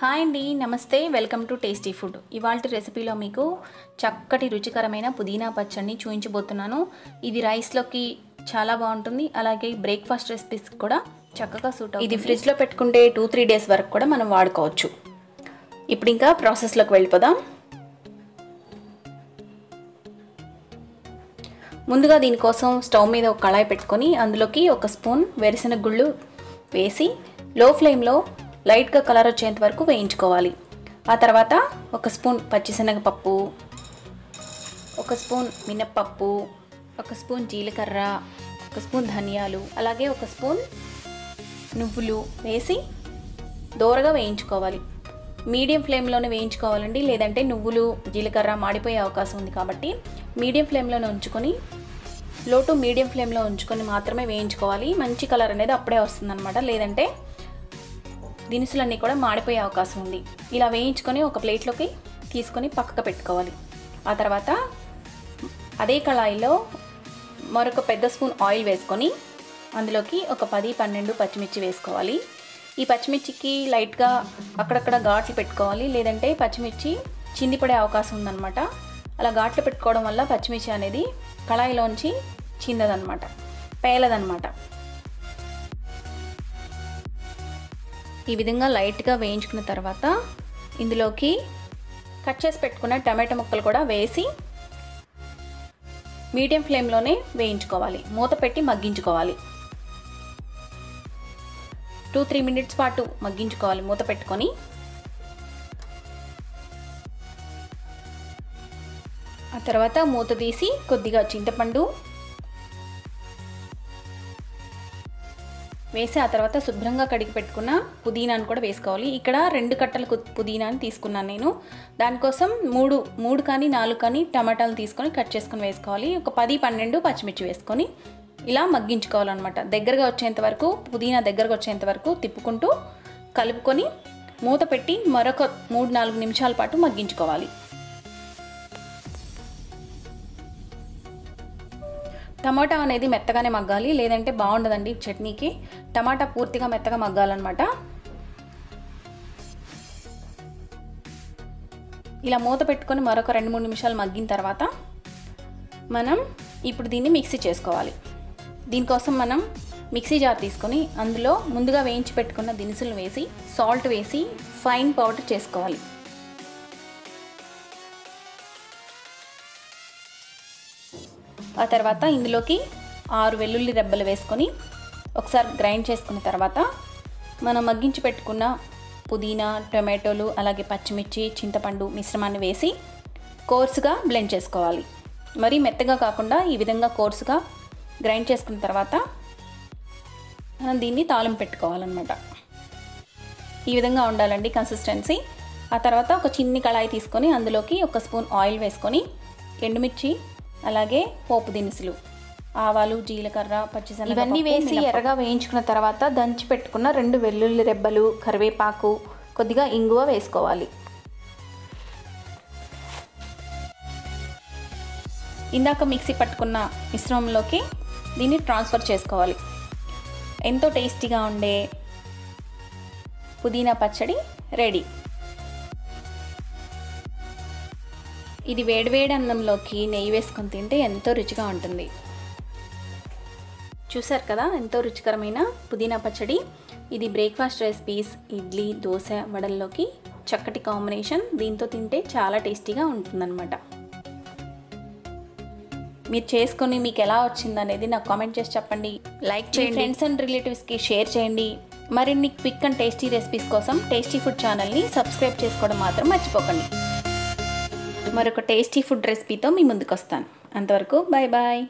Hi అండి నమస్తే. Welcome to tasty food. ఇవాళ రెసిపీలో మీకు చక్కటి రుచికరమైన పుదీనా పచ్చడిని చూపించబోతున్నాను. ఇది రైస్లోకి చాలా బాగుంటుంది. అలాగే బ్రేక్ఫాస్ట్ రెసిపీస్ కూడా చక్కగా సూట్ అవుతుంది. ఇది ఫ్రిడ్జ్లో పెట్టుకుంటే టూ త్రీ డేస్ వరకు కూడా మనం వాడుకోవచ్చు. ఇప్పుడు ఇంకా ప్రాసెస్లోకి వెళ్ళిపోదాం. ముందుగా దీనికోసం స్టవ్ మీద ఒక కళాయి పెట్టుకొని అందులోకి ఒక స్పూన్ వేరుశనగ గుళ్ళు వేసి లో ఫ్లేమ్లో లైట్గా కలర్ వచ్చేంత వరకు వేయించుకోవాలి. ఆ తర్వాత ఒక స్పూన్ పచ్చిశనగపప్పు ఒక స్పూన్ మినప్పప్పు ఒక స్పూన్ జీలకర్ర ఒక స్పూన్ ధనియాలు అలాగే ఒక స్పూన్ నువ్వులు వేసి దోరగా వేయించుకోవాలి. మీడియం ఫ్లేమ్లోనే వేయించుకోవాలండి లేదంటే నువ్వులు జీలకర్ర మాడిపోయే అవకాశం ఉంది కాబట్టి మీడియం ఫ్లేమ్లోనే ఉంచుకొని లో టు మీడియం ఫ్లేమ్లో ఉంచుకొని మాత్రమే వేయించుకోవాలి. మంచి కలర్ అనేది అప్పుడే వస్తుందన్నమాట. లేదంటే దినుసులన్నీ కూడా మాడిపోయే అవకాశం ఉంది. ఇలా వేయించుకొని ఒక ప్లేట్లోకి తీసుకొని పక్కకు పెట్టుకోవాలి. ఆ తర్వాత అదే కళాయిలో మరొక పెద్ద స్పూన్ ఆయిల్ వేసుకొని అందులోకి ఒక పది పన్నెండు పచ్చిమిర్చి వేసుకోవాలి. ఈ పచ్చిమిర్చికి లైట్గా అక్కడక్కడ ఘాట్లు పెట్టుకోవాలి. లేదంటే పచ్చిమిర్చి చిందిపడే అవకాశం ఉందన్నమాట. అలా ఘాట్లు పెట్టుకోవడం వల్ల పచ్చిమిర్చి అనేది కళాయిలోంచి చిందదనమాట పేలదనమాట ఈ విధంగా లైట్గా వేయించుకున్న తర్వాత ఇందులోకి కట్ చేసి పెట్టుకున్న టమాటా ముక్కలు కూడా వేసి మీడియం ఫ్లేమ్లోనే వేయించుకోవాలి. మూత పెట్టి మగ్గించుకోవాలి. టూ త్రీ మినిట్స్ పాటు మగ్గించుకోవాలి మూత పెట్టుకొని. ఆ తర్వాత మూత తీసి కొద్దిగా చింతపండు వేసి ఆ తర్వాత శుభ్రంగా కడిగి పెట్టుకున్న పుదీనాను కూడా వేసుకోవాలి. ఇక్కడ రెండు కట్టల పుదీనాని తీసుకున్నాను నేను. దానికోసం మూడు మూడు కానీ నాలుగు కానీ టమాటాలు తీసుకొని కట్ చేసుకొని వేసుకోవాలి. ఒక పది పన్నెండు పచ్చిమిర్చి వేసుకొని ఇలా మగ్గించుకోవాలన్నమాట. దగ్గరగా వచ్చేంత వరకు పుదీనా దగ్గరగా వచ్చేంత వరకు తిప్పుకుంటూ కలుపుకొని మూత పెట్టి మరొక మూడు నాలుగు నిమిషాల పాటు మగ్గించుకోవాలి. టమాటా అనేది మెత్తగానే మగ్గాలి లేదంటే బాగుండదండి చట్నీకి. టమాటా పూర్తిగా మెత్తగా మగ్గాలన్నమాట. ఇలా మూత పెట్టుకొని మరొక రెండు మూడు నిమిషాలు మగ్గిన తర్వాత మనం ఇప్పుడు దీన్ని మిక్సీ చేసుకోవాలి. దీనికోసం మనం మిక్సీ జార్ తీసుకొని అందులో ముందుగా వేయించి పెట్టుకున్న దినుసులు వేసి సాల్ట్ వేసి ఫైన్ పౌడర్ చేసుకోవాలి. ఆ తర్వాత ఇందులోకి ఆరు వెల్లుల్లి రెబ్బలు వేసుకొని ఒకసారి గ్రైండ్ చేసుకున్న తర్వాత మనం మగ్గించి పెట్టుకున్న పుదీనా టొమాటోలు అలాగే పచ్చిమిర్చి చింతపండు మిశ్రమాన్ని వేసి కోర్సుగా బ్లెండ్ చేసుకోవాలి. మరీ మెత్తగా కాకుండా ఈ విధంగా కోర్సుగా గ్రైండ్ చేసుకున్న తర్వాత మనం దీన్ని తాళం పెట్టుకోవాలన్నమాట. ఈ విధంగా ఉండాలండి కన్సిస్టెన్సీ. ఆ తర్వాత ఒక చిన్ని కళాయి తీసుకొని అందులోకి ఒక స్పూన్ ఆయిల్ వేసుకొని ఎండుమిర్చి అలాగే పోపు దినుసులు ఆవాలు జీలకర్ర పచ్చిశనగ ఇవన్నీ వేసి ఎర్రగా వేయించుకున్న తర్వాత దంచి పెట్టుకున్న రెండు వెల్లుల్లి రెబ్బలు కరివేపాకు కొద్దిగా ఇంగువ వేసుకోవాలి. ఇందాక మిక్సీ పట్టుకున్న మిశ్రమంలోకి దీన్ని ట్రాన్స్ఫర్ చేసుకోవాలి. ఎంతో టేస్టీగా ఉండే పుదీనా పచ్చడి రెడీ. ఇది వేడివేడి అన్నంలోకి నెయ్యి వేసుకొని తింటే ఎంతో రుచిగా ఉంటుంది. చూసారు కదా ఎంతో రుచికరమైన పుదీనా పచ్చడి. ఇది బ్రేక్ఫాస్ట్ రెసిపీస్ ఇడ్లీ దోశ వడల్లోకి చక్కటి కాంబినేషన్. దీంతో తింటే చాలా టేస్టీగా ఉంటుందన్నమాట. మీరు చేసుకొని మీకు ఎలా వచ్చింది అనేది నాకు కామెంట్ చేసి చెప్పండి. లైక్ చేయండి. ఫ్రెండ్స్ అండ్ రిలేటివ్స్కి షేర్ చేయండి. మరిన్ని క్విక్ అండ్ టేస్టీ రెసిపీస్ కోసం టేస్టీ ఫుడ్ ఛానల్ని సబ్స్క్రైబ్ చేసుకోవడం మాత్రం మర్చిపోకండి. మరొక టేస్టీ ఫుడ్ రెసిపీతో మీ ముందుకు వస్తాను అంతవరకు బాయ్ బాయ్